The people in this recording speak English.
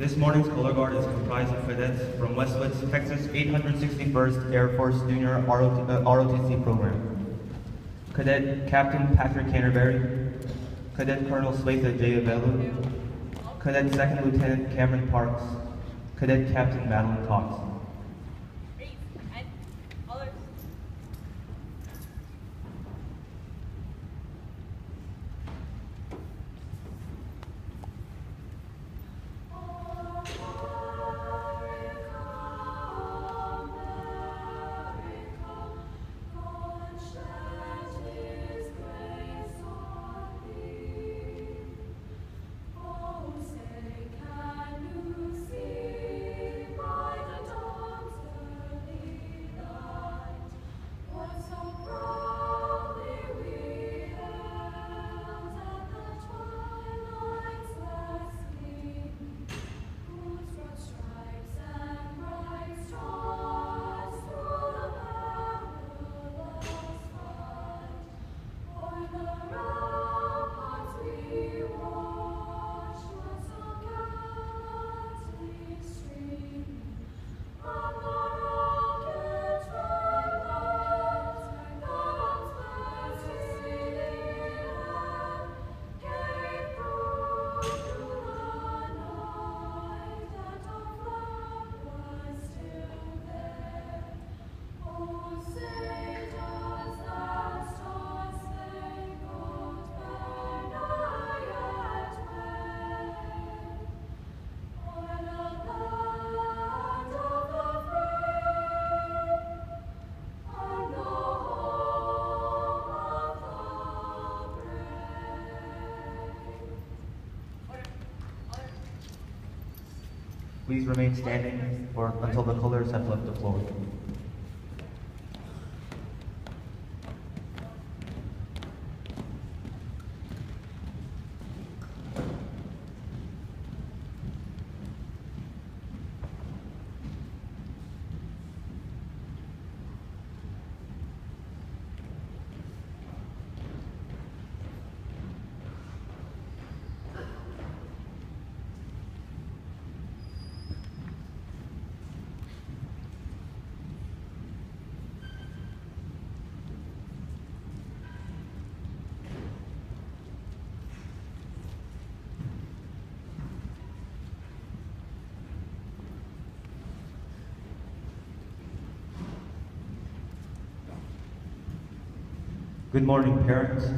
This morning's color guard is comprised of cadets from Westwood's Texas 861st Air Force Junior ROT, uh, ROTC program. Cadet Captain Patrick Canterbury, Cadet Colonel Swetha J. Avelu, Cadet Second Lieutenant Cameron Parks, Cadet Captain Madeline Cox. Please remain standing for, until the colors have left the floor. Good morning, parents,